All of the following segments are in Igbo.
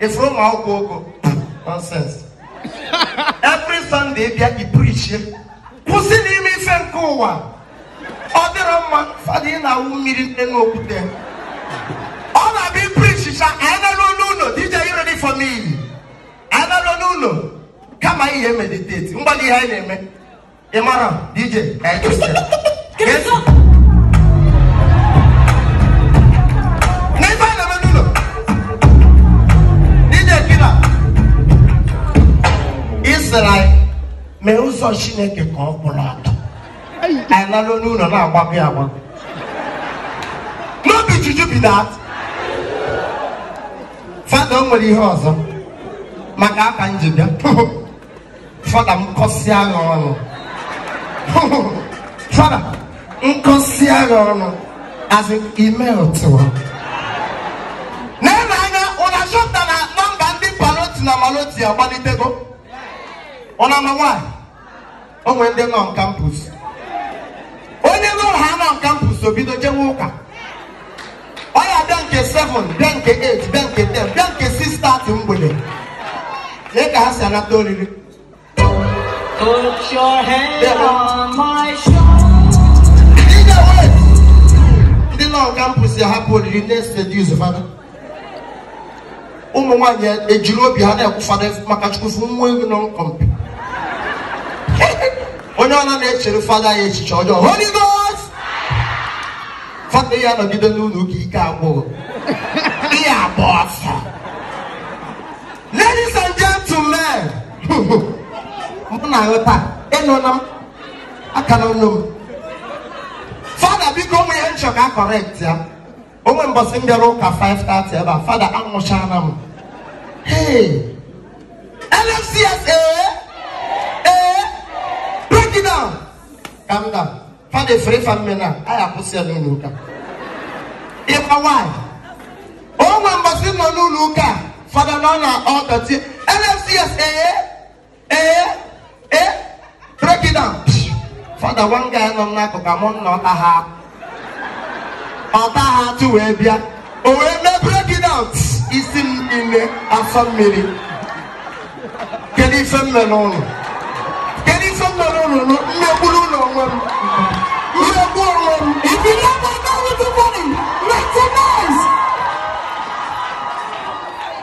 ifuru ma ọgwụ ogo nonsense every sunday bịa iprichie kwụsị n'ime ife nke ụwa ọ dịrọ mma fada ị na-awụ mmiri nne n'okwute I na-abịa iprichicha anelụ n'ụlọ dije iredi fọmili anelụ n'ụlọ kama ihe Come mgbalị ihe anyị na-eme ị mara dije ka anyị mee ụzọ chineke ka ọ kwụrụ atọ anyị nala n'ụlọ na-agbagọ ya agbagọ n'obi juju bida fada o nwere ihe ọzọ maka aka m ji bịa fada m agha ọnụ fada nkọsị agha ọnụ as email otuwa. na-ele anya ụlọ achọpụta na nọmba ndị paloti na maloti agbalitego ọ na-ama nwaanyị onwe ndị nọ kampus onye nọ ha nọ kampus obido jenwe ụka ọ bịa nke 7 bịa nke 8 bịa nke 10 bịa nke 6 tati mgbede lee ka ha si anata oriri your hand on my shoulder. Ndị nọ kampus ya hapụ oriri na-espejiz fada ụmụ nwaanyị ejiri obi ha na-ekwufada maka chukwu fụ nwa egwu nọ nkọmpi onye ọla na-echere fada ya echiche ọjọọ holy ghost fada ya nọgide n'ụlọ ụka ike agbụrụ ihe abụọ afọ ladies and gentlemen m na-aghọta ịnụna m aka n'ọnụ m fada biko nwe ya nchọ ka kọrekt ya onwe mbọsị m bịara ụka 5:30 ebe a fada anwụchaala m hey NFCSA calm down. Fa de free family na a ya kwụsị ya n'ụlọ ụka. Ịkwa why? O nwe mbọsị nọ n'ụlọ ụka fada nọ na ọkọchị NFCS ee ee ee break it down. Fada one guy nọ n'akụkụ amụ nna ọta ha ọta ha atụ wee bịa o wee mee break isi m niile afọ mmiri kedu ife mme n'ụlọ.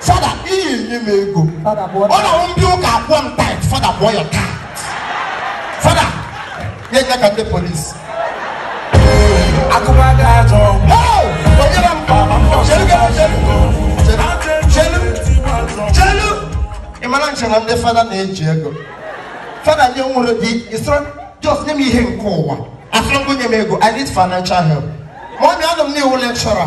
fada iyi nye m ego ọ na ndị ụka akwụọ m tait fada kwụọ ya taa fada nye nye ka ndị polisi akụmaga ajọ onyere m chelu ị mara nche na ndị fada na-eji ego fada nye nwere dị isra just nye m ihe nke ụwa afọ ngụ nye m ego i need financial help ma ọ bịa anụ m n'iwu lekshọra